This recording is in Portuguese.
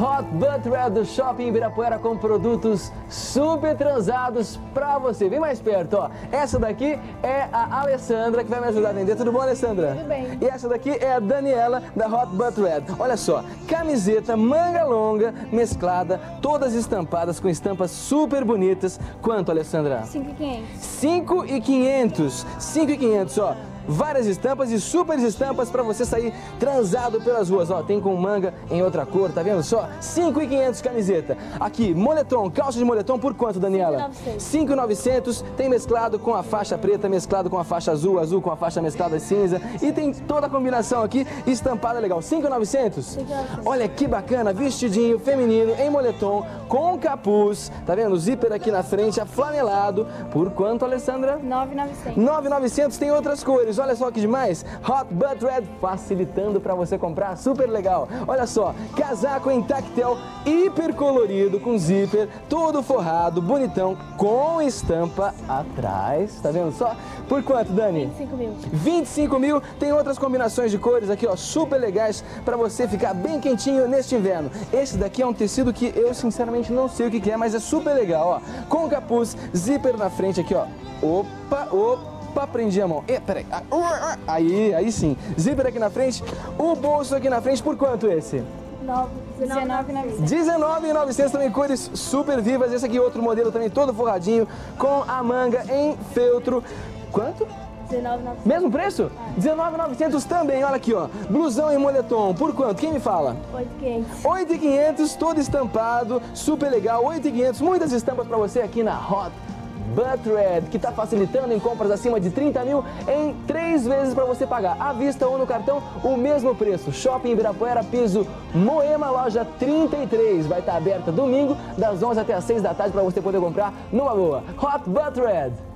Hot Butt Red do Shopping Ibirapuera com produtos super transados pra você. Vem mais perto, ó. Essa daqui é a Alessandra que vai me ajudar a vender. Tudo bom, Alessandra? Tudo bem. E essa daqui é a Daniela da Hot Butt Red. Olha só, camiseta manga longa mesclada, todas estampadas com estampas super bonitas. Quanto, Alessandra? 5,500. 5,500. 5,500, ó. Várias estampas e super estampas para você sair transado pelas ruas. Ó, tem com manga em outra cor, tá vendo só? 5,500 camiseta. Aqui, moletom, calça de moletom por quanto, Daniela? 5,900. Tem mesclado com a faixa preta, mesclado com a faixa azul, azul com a faixa mesclada cinza. E tem toda a combinação aqui, estampada legal. 5,900? Olha que bacana, vestidinho feminino em moletom, com capuz. Tá vendo? Zíper aqui na frente, aflanelado. Por quanto, Alessandra? 9,900. 9,900 tem outras cores. Olha só que demais. Hot Butt Red facilitando para você comprar. Super legal. Olha só, casaco em tactel hiper colorido com zíper, todo forrado, bonitão, com estampa atrás. Tá vendo só? Por quanto, Dani? 25 mil. 25 mil, tem outras combinações de cores aqui, ó, super legais para você ficar bem quentinho neste inverno. Esse daqui é um tecido que eu sinceramente não sei o que, que é, mas é super legal, ó. Com capuz, zíper na frente aqui, ó. Opa, opa. Prendi a mão. E, peraí. Ah, uh, uh, Aí, aí sim. Zíper aqui na frente, o bolso aqui na frente. Por quanto esse? 19,900. 19,900 também cores super vivas. Esse aqui é outro modelo também todo forradinho com a manga em feltro. Quanto? 19,900. Mesmo preço? 19,900 também, olha aqui, ó. Blusão em moletom, por quanto? Quem me fala? 8,500. 8,500, todo estampado, super legal, 8,500, muitas estampas pra você aqui na Hot Butt Red, que tá facilitando em compras acima de 30 mil em três vezes pra você pagar. À vista ou no cartão, o mesmo preço. Shopping Ibirapuera, piso Moema, loja 33. Vai estar aberta domingo, das 11 até as 6 da tarde pra você poder comprar numa boa. Hot Butt Red.